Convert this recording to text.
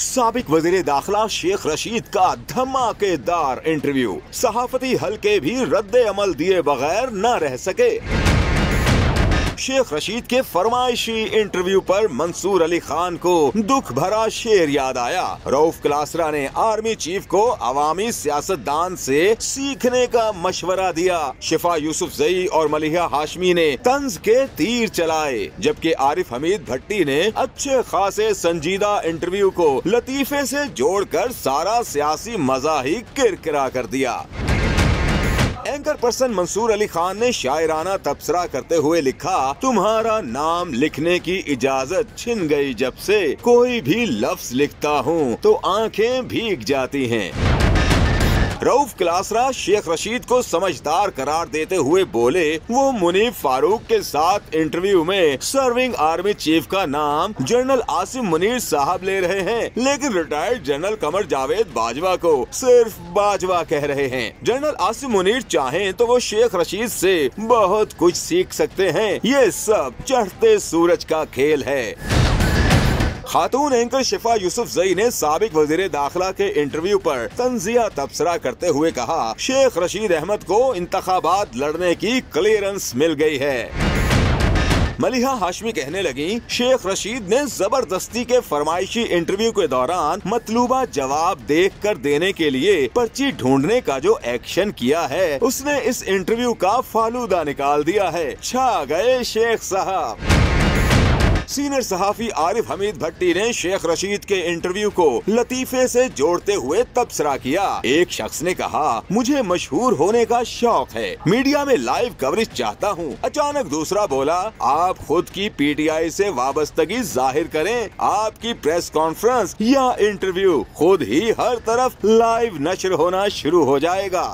सबक वज़ीर दाखिला शेख रशीद का धमाकेदार इंटरव्यू। सहाफती हल्के भी रद्द अमल दिए बगैर न रह सके। शेख रशीद के फरमाइशी इंटरव्यू पर मंसूर अली खान को दुख भरा शेर याद आया। रऊफ क्लासरा ने आर्मी चीफ को अवामी सियासतदान से सीखने का मशवरा दिया। शिफा यूसुफ जई और मलिहा हाशमी ने तंज के तीर चलाए, जबकि आरिफ हमीद भट्टी ने अच्छे खासे संजीदा इंटरव्यू को लतीफे से जोड़कर सारा सियासी मज़ा ही किरकिरा कर दिया। एंकर पर्सन मंसूर अली खान ने शायराना तबसरा करते हुए लिखा, तुम्हारा नाम लिखने की इजाज़त छिन गई जब से कोई भी लफ्ज लिखता हूँ तो आँखें भीग जाती हैं। रऊफ क्लासरा शेख रशीद को समझदार करार देते हुए बोले, वो मुनीफ फारूक के साथ इंटरव्यू में सर्विंग आर्मी चीफ का नाम जनरल आसिम मुनीर साहब ले रहे हैं, लेकिन रिटायर्ड जनरल कमर जावेद बाजवा को सिर्फ़ बाजवा कह रहे हैं। जनरल आसिम मुनीर चाहे तो वो शेख रशीद से बहुत कुछ सीख सकते हैं। ये सब चढ़ते सूरज का खेल है। खातून एंकर शिफा यूसुफ जई ने सबक वज़ीर दाखिला के इंटरव्यू पर तंजिया तबसरा करते हुए कहा, शेख रशीद अहमद को इंतबात लड़ने की क्लियरेंस मिल गई है। मलिहा हाशमी कहने लगी, शेख रशीद ने ज़बरदस्ती के फरमाइशी इंटरव्यू के दौरान मतलूबा जवाब देख कर देने के लिए पर्ची ढूँढने का जो एक्शन किया है, उसने इस इंटरव्यू का फालूदा निकाल दिया है। छा गए शेख साहब। सीनियर सहाफी आरिफ हमीद भट्टी ने शेख रशीद के इंटरव्यू को लतीफे से जोड़ते हुए तबसरा किया। एक शख्स ने कहा, मुझे मशहूर होने का शौक है। मीडिया में लाइव कवरेज चाहता हूँ। अचानक दूसरा बोला, आप खुद की पीटीआई से वाबस्तगी ज़ाहिर करें। आपकी प्रेस कॉन्फ्रेंस या इंटरव्यू खुद ही हर तरफ़ लाइव नशर होना शुरू हो जाएगा।